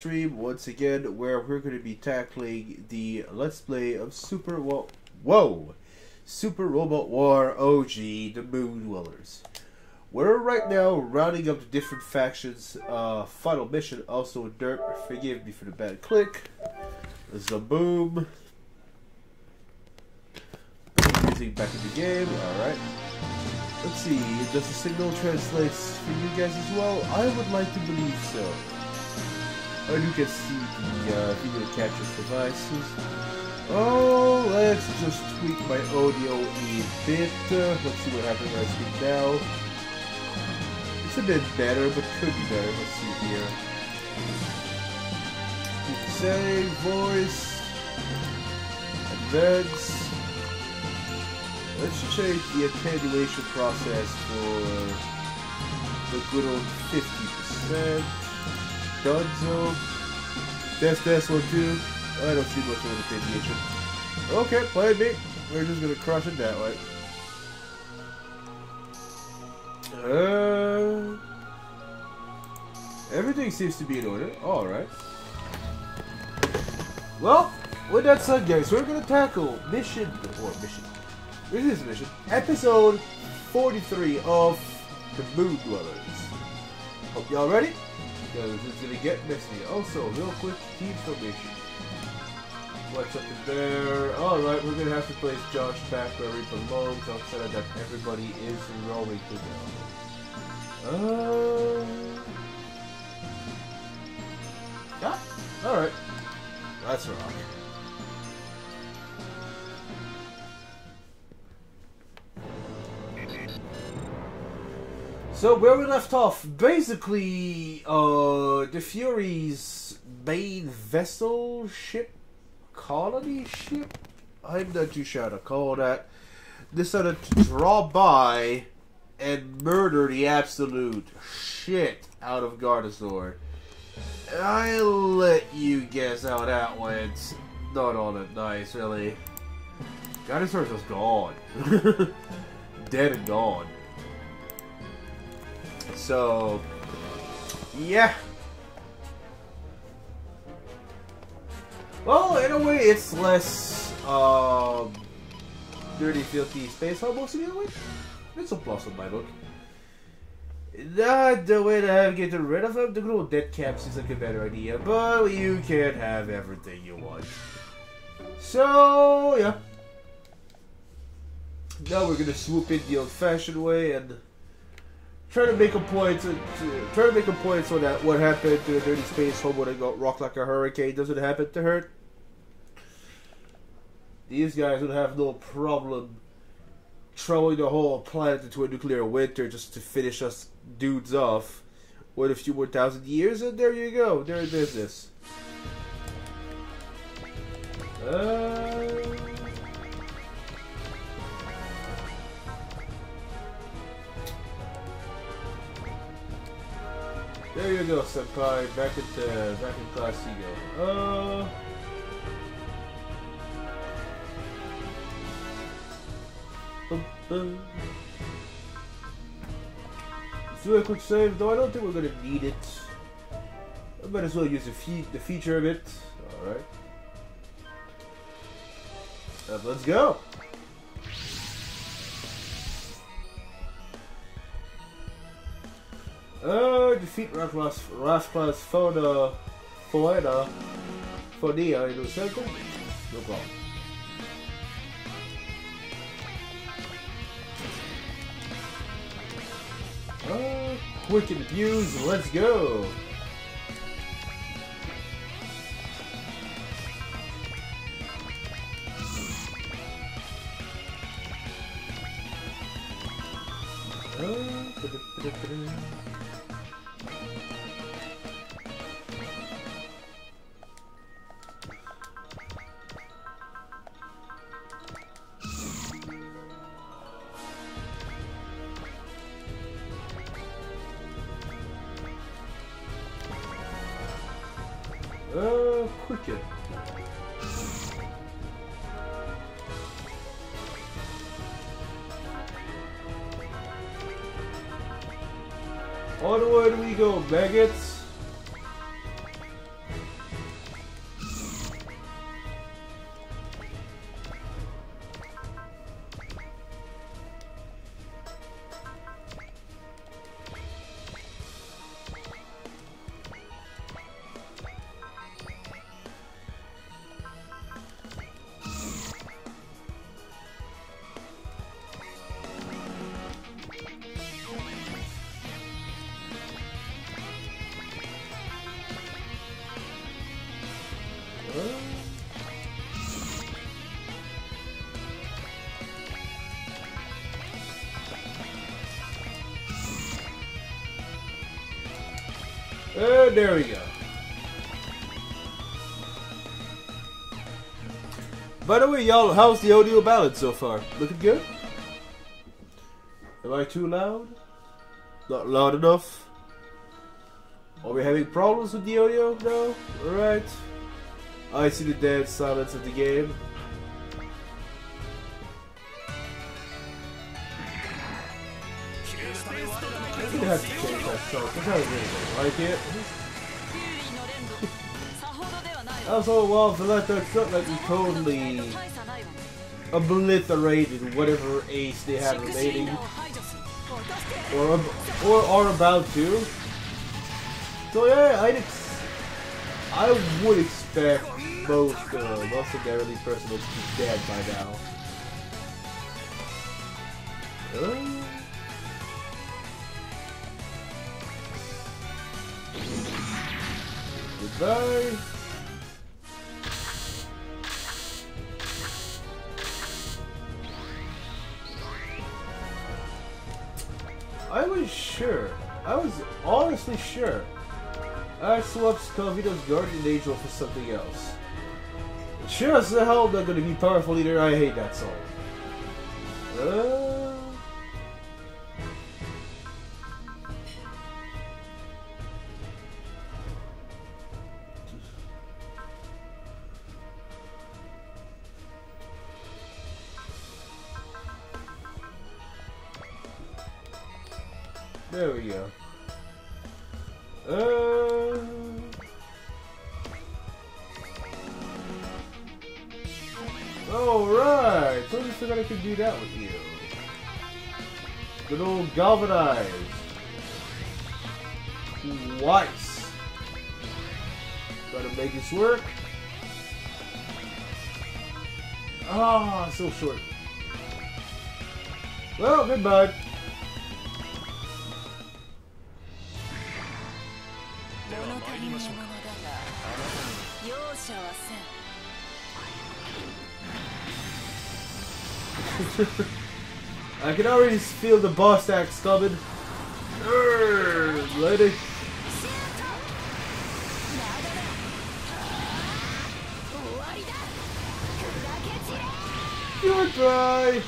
stream once again where we're going to be tackling the Let's Play of Super Whoa! Super Robot War OG, the Moon Dwellers. We're right now rounding up the different factions. Uh, final mission, also Derp, forgive me for the bad click. Zaboom. Music back in the game, alright. Let's see, does the signal translate for you guys as well? I would like to believe so. And you can see the uh, video capture devices. Oh, let's just tweak my audio a bit. Uh, let's see what happens when I speak now. It's a bit better, but could be better. Let's see here. The voice. Advance. Let's change the attenuation process for the good old 50%. Dunzo. Test test one two. I don't see much of an attenuation. Okay, play me. We're just gonna crush it that way. Uh, everything seems to be in order. Alright. Well, with that said, guys, we're gonna tackle mission or mission. This is mission. Episode 43 of the Moon Dwellers. Hope y'all ready? Because it's gonna get messy. Also, real quick, team formation. What's up in there? Alright, we're gonna have to place Josh back where he belongs outside that everybody is rowing together. Uh. Yeah, alright. That's rock. So where we left off, basically, uh, the Fury's main vessel ship, colony ship, I'm not too sure how to call that, decided to draw by and murder the absolute shit out of Gardasaur. I'll let you guess how that went. Not all that nice, really. Gardasaur's just gone. Dead and gone. So, yeah. Well, in a way, it's less um, dirty, filthy space almost in a way. It's a plus in my book. Not the way to have get rid of them. The old dead caps is like a better idea, but you can't have everything you want. So, yeah. Now we're gonna swoop in the old-fashioned way and try to make a point to, to try to make a point so that what happened to the dirty space home hobo that got rocked like a hurricane doesn't happen to her. These guys would have no problem throwing the whole planet into a nuclear winter just to finish us dudes off with a few more thousand years, and there you go, they're in business. Uh... There you go, Senpai. Back at the back in class you go. Uh. Let's do a quick save, though I don't think we're gonna need it. I might as well use the, fe the feature of it. Alright. Uh, let's go! Uh, defeat Rasmus Rasmus Foda Foeda Fodia in a circle? No problem. Uh, quick and views, let's go! Uh, Onward we go, maggots. And there we go. By the way, y'all, how's the audio balance so far? Looking good? Am I too loud? Not loud enough? Are we having problems with the audio? No? Alright. I see the dead silence of the game. Change that song I really don't like it. Also, well, for that, that's not like we totally obliterated whatever ace they had remaining. Or, or are about to. So yeah, I'd ex I would expect most, uh, most of their early personals to be dead by now. Uh, I was sure. I was honestly sure. I swapped Calvito's Guardian Angel for something else. Sure as the hell not gonna be powerful either. I hate that song. Uh... Galvanize. Twice. Gotta make this work. Ah, so short. Well, goodbye. I can already feel the boss axe coming. Urgh, lady. You're dry.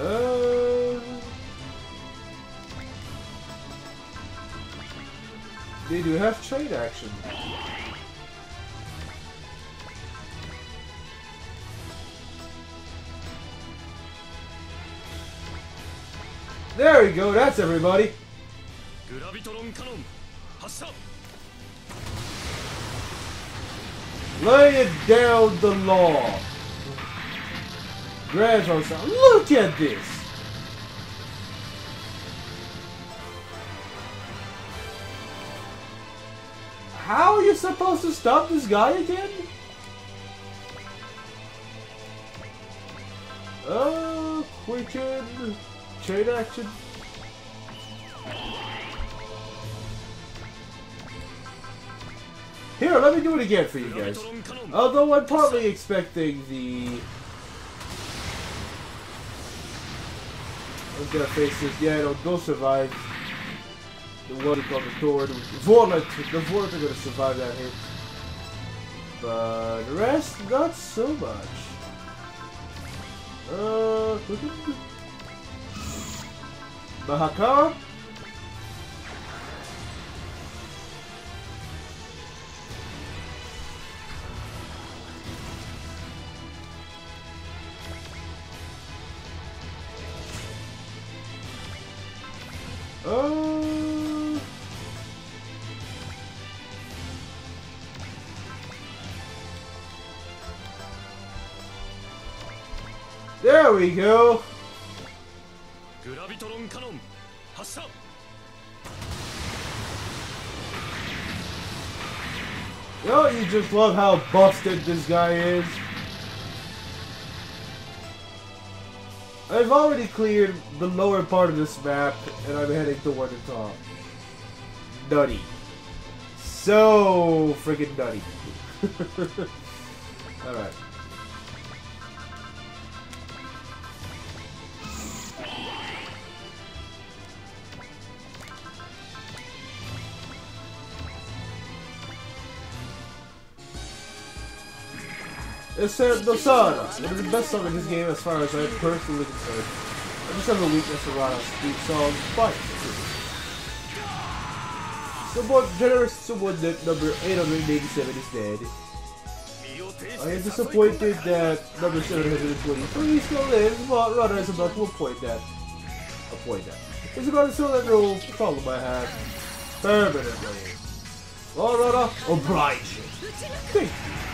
Uh, they do have trade action. There we go, that's everybody. Lay it down the law. Granzon. Look at this. How are you supposed to stop this guy again? Oh, uh, quicken. Trade action. Here, let me do it again for you guys. Although I'm partly expecting the... I'm gonna face this. Yeah, no, they'll survive. The one on the sword. Vorlet! The Vorlet are gonna survive that hit. But the rest, not so much. Uh... Mahaka? Uh, there we go. グラビトロンカノン発射 Don't you just love how busted this guy is? I've already cleared the lower part of this map, and I'm heading toward the top. Nutty. So freaking nutty. Alright. Uh, the sun. One of the best song in this game as far as I'm personally concerned. I just have a weakness around speed song, but Somewhat generous that number 887 is dead. I am disappointed that number 723 still lives, but rather is about to appoint that. Appoint that. It's about to fill that role problem I have permanently. Well, rather, oblige. Thank you.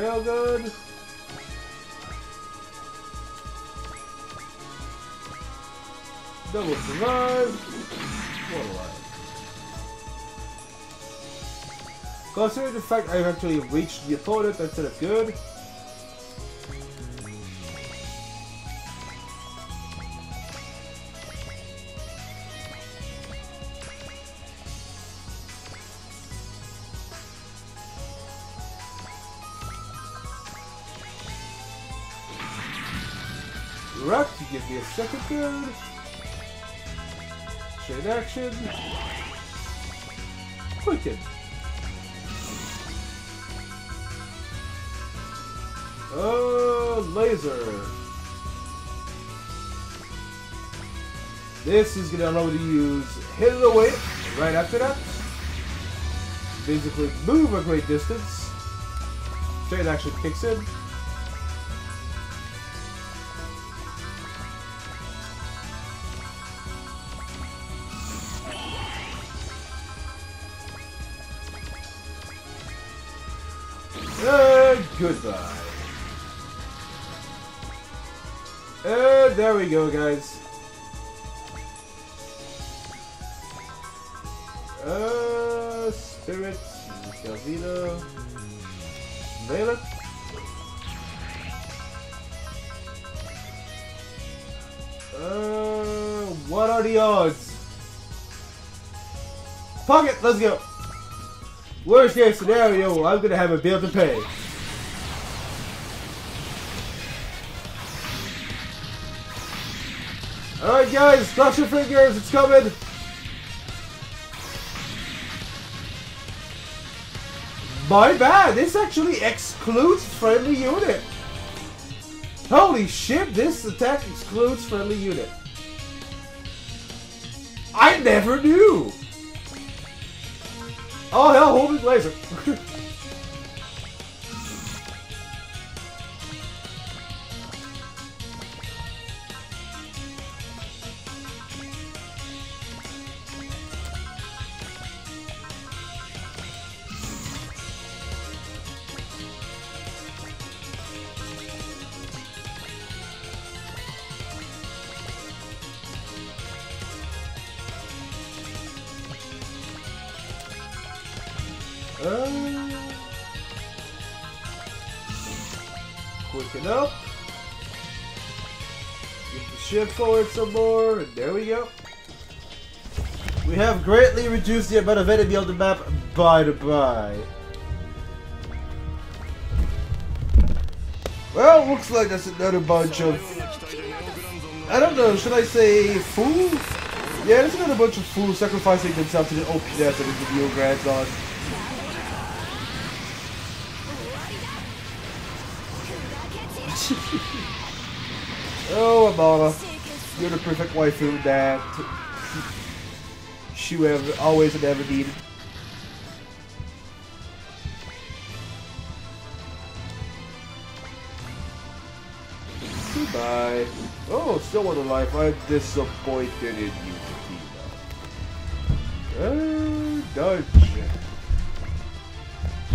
The good. Double survive. What a life. Considering the fact I've actually reached the opponent, that's of good. Rock, you give me a second third. Chain action. Quicken. Oh, laser. This is gonna allow me to use hit it away right after that. Basically, move a great distance. Chain action kicks in. And goodbye. And there we go, guys. Uh, Spirit, Galvino, Vela. Uh, what are the odds? Fuck it, let's go. Worst case scenario, I'm gonna have a bill to pay. Alright guys, cross your fingers, it's coming! My bad, this actually excludes friendly unit! Holy shit, this attack excludes friendly unit. I never knew! Oh hell, holding laser. Uh, quicken up. Get the ship forward some more, and there we go. We have greatly reduced the amount of enemy on the map by the by. Well, looks like that's another bunch of. I don't know, should I say fools? Yeah, there's another bunch of fools sacrificing themselves to the OPNet that is the Neo Granzon. Oh, Amana. You're the perfect waifu, that. Shoe ever, always and ever needed. Goodbye. Oh, still one life. I'm disappointed in you, Takina. Uh, Dodge.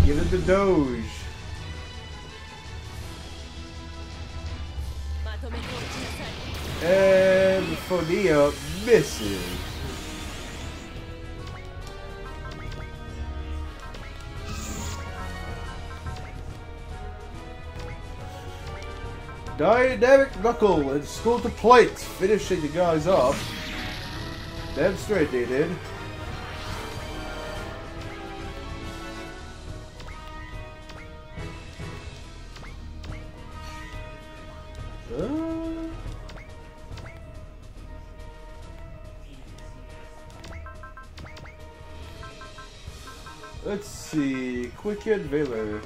Give it the Doge. And Fonia misses. Dynamic Knuckle and School to Plate finishing the guys off. Damn straight they did. Quicken Valor.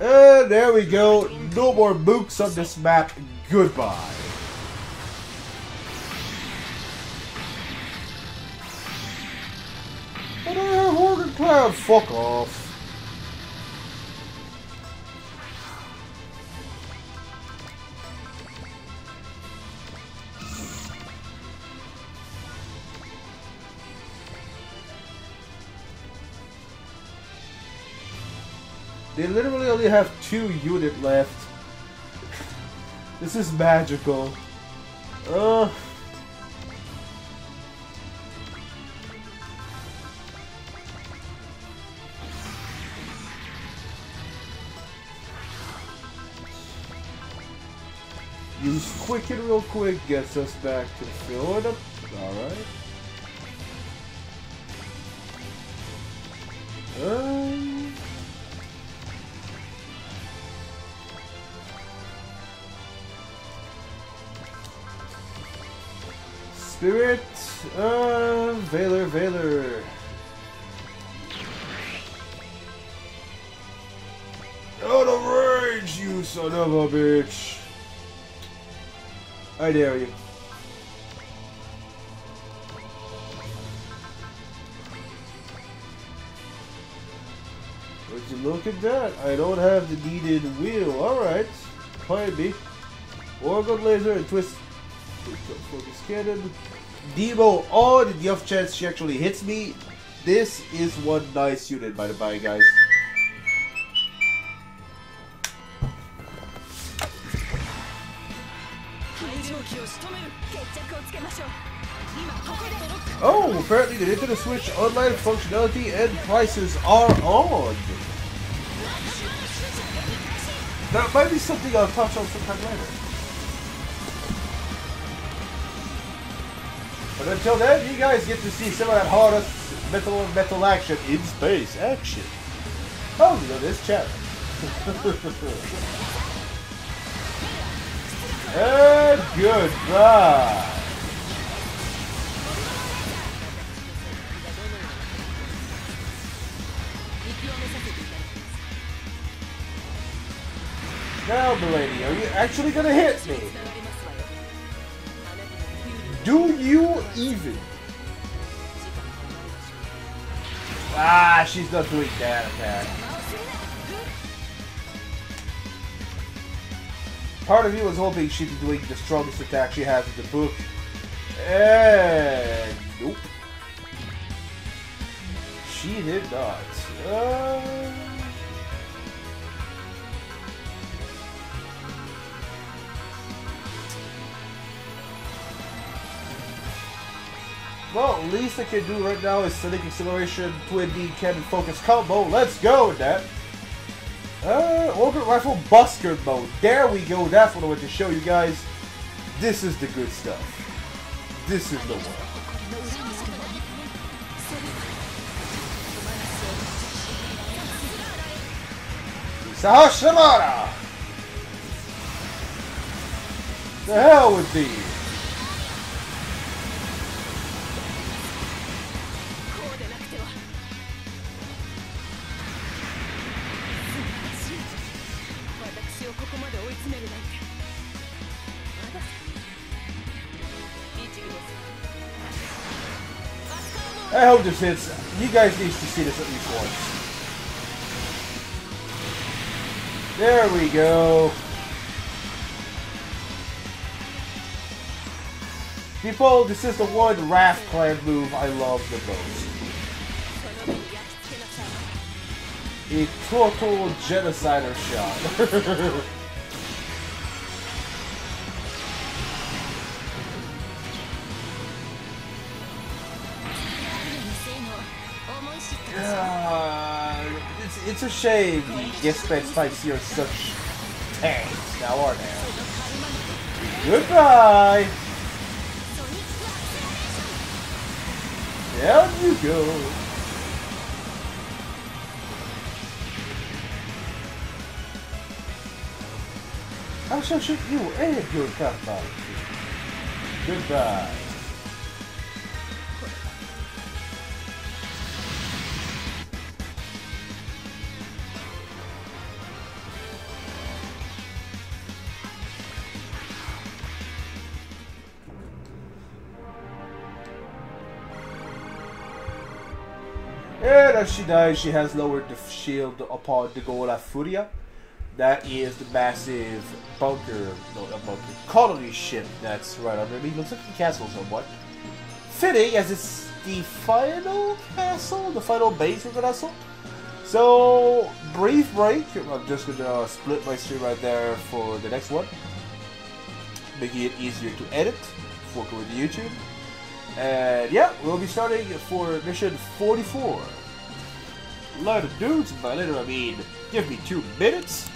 And there we go. No more mooks on this map. Goodbye. But I have Horgan Cloud. Fuck off. Only have two unit left. this is magical. Uh. Use Quicken real quick, gets us back to Florida. Alright. Um, Spirit, uh, Valor, Valor. Out of rage, you son of a bitch. I dare you. Would you look at that? I don't have the needed wheel. Alright. Pardon me. Organ laser and twist Focus Cannon. Demo on the off chance she actually hits me. This is one nice unit, by the by, guys. Oh, apparently the Nintendo Switch online functionality and prices are on! That might be something I'll touch on sometime later. But until then, you guys get to see some of that hard metal and metal action in space action. Oh, Only on this channel. and goodbye. Now, Milady, are you actually gonna hit me? Do you even? Ah, she's not doing that attack. Part of me was hoping she'd be doing the strongest attack she has in the book. And nope. She did not. Uh... Well, least I can do right now is Sonic Acceleration, Twin D, Cannon Focus combo. Let's go that. Uh, Orbit Rifle Busker mode. There we go. That's what I want to show you guys. This is the good stuff. This is the one. Sahasrara! The hell with thee! I hope this hits. You guys need to see this at least once. There we go. People, this is the one Wrath Clan move I love the most. A total genocider shot. Uh, it's, it's a shame Gespet Spicy are such tanks now, are they? Goodbye! Down you go! I shall shoot you and your cat Goodbye. And as she dies, she has lowered the shield upon the Gola Furia. That is the massive bunker, no, not bunker, colony ship that's right under me. Looks like a castle somewhat. Fitting as it's the final castle, the final base of the castle. So, brief break. I'm just gonna uh, split my stream right there for the next one, making it easier to edit for going to YouTube. And yeah, we'll be starting for mission 44. A lot of dudes, by later I mean, give me two minutes.